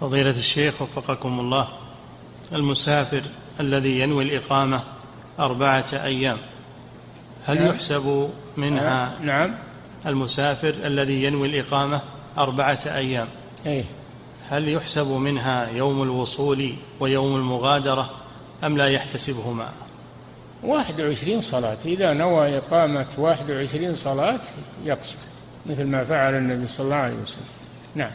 فضيلة الشيخ وفقكم الله المسافر الذي ينوي الإقامة أربعة أيام هل نعم. يحسب منها آه، نعم. المسافر الذي ينوي الإقامة أربعة أيام؟ أي هل يحسب منها يوم الوصول ويوم المغادرة أم لا يحتسبهما؟ 21 صلاة. إذا نوى إقامة 21 صلاة يقصر مثل ما فعل النبي صلى الله عليه وسلم. نعم.